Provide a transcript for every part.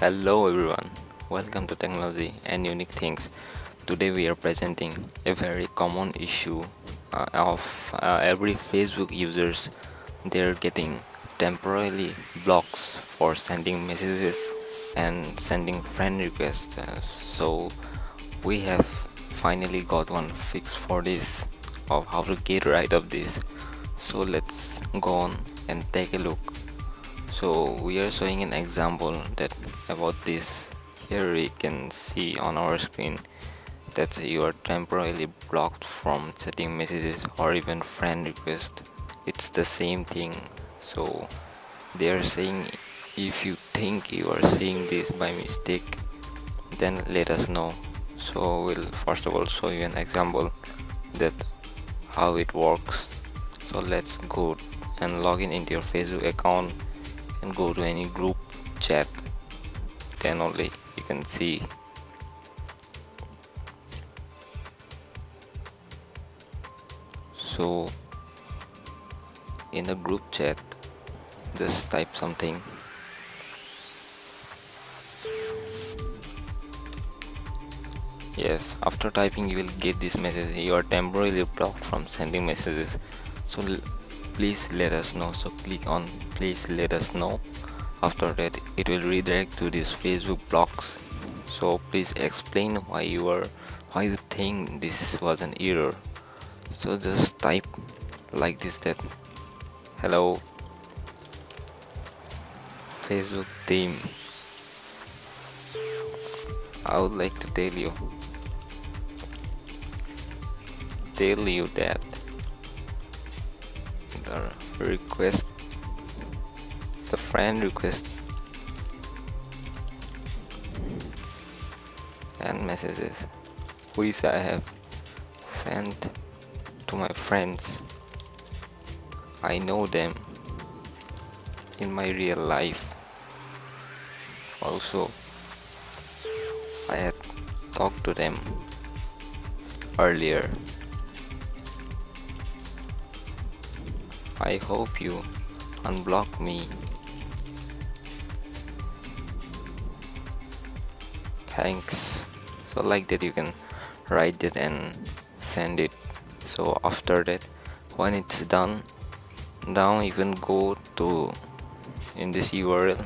Hello everyone, welcome to Technology and Unique Things. Today we are presenting a very common issue uh, of uh, every Facebook users. They're getting temporarily blocks for sending messages and sending friend requests. Uh, so we have finally got one fix for this of how to get rid of this. So let's go on and take a look so we are showing an example that about this. Here we can see on our screen that you are temporarily blocked from sending messages or even friend request it's the same thing. So they are saying if you think you are seeing this by mistake then let us know. So we'll first of all show you an example that how it works. So let's go and log in into your facebook account and go to any group chat then only you can see. So in the group chat just type something. Yes after typing you will get this message. You are temporarily blocked from sending messages. So please let us know. So click on please let us know. After that it will redirect to this facebook blocks. So please explain why you are why you think this was an error. So just type like this that hello facebook team. I would like to tell you tell you that the request the friend request and messages which I have sent to my friends. I know them in my real life. Also I have talked to them earlier I hope you unblock me. Thanks. So like that you can write it and send it. So after that when it's done now you can go to in this URL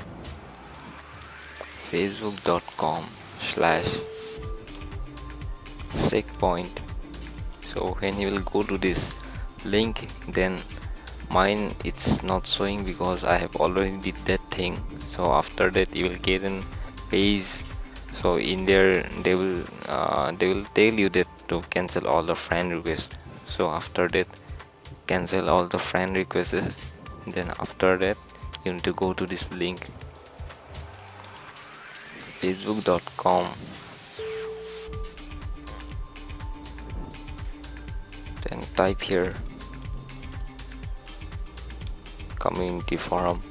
facebook.com slash checkpoint so when you will go to this link then mine it's not showing because I have already did that thing. So after that you will get an page so in there they will uh, they will tell you that to cancel all the friend requests. So after that cancel all the friend requests. Then after that you need to go to this link facebook.com then type here community forum.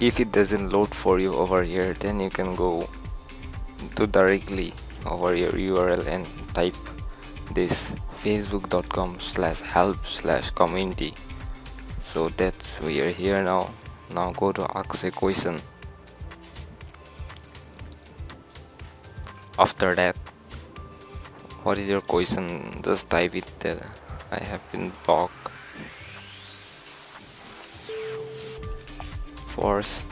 If it doesn't load for you over here then you can go to directly over your URL and type this facebook.com slash help slash community. So that's we are here now. Now go to ask a question. After that what is your question? Just type it there. I have been blocked. Force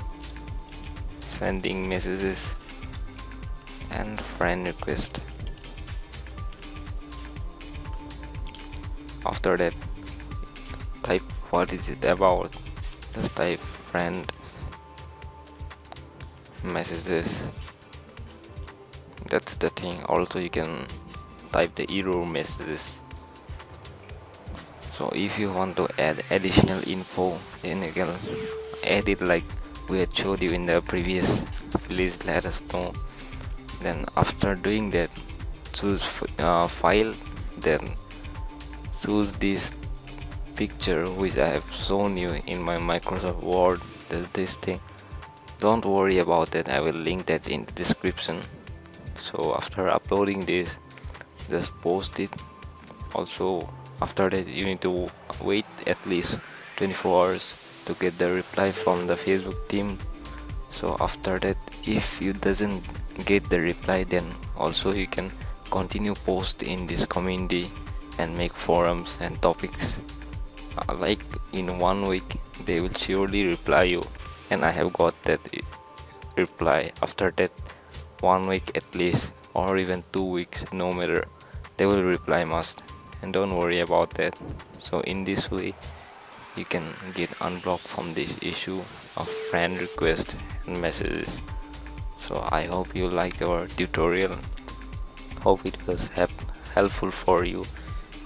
sending messages and friend request after that type what is it about? Just type friend messages. That's the thing. Also you can type the error messages. So if you want to add additional info then you can add it like we had showed you in the previous please let us know then after doing that choose uh, file then choose this picture which I have shown you in my Microsoft Word. There's this thing. Don't worry about it I will link that in the description. So after uploading this just post it. Also after that you need to wait at least 24 hours to get the reply from the Facebook team. So after that if you doesn't get the reply then also you can continue post in this community and make forums and topics. Uh, like in one week they will surely reply you. And I have got that reply. After that one week at least or even two weeks no matter. They will reply must. And don't worry about that. So in this way you can get unblocked from this issue of friend request and messages so i hope you liked our tutorial. Hope it was help helpful for you.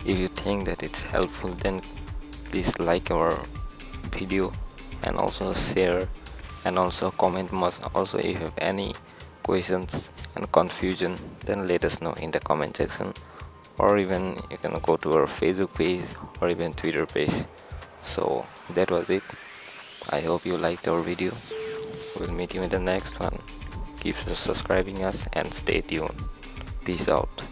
If you think that it's helpful then please like our video and also share and also comment must also if you have any questions and confusion then let us know in the comment section. Or even you can go to our facebook page or even twitter page. So that was it. I hope you liked our video. We'll meet you in the next one keep subscribing us and stay tuned. Peace out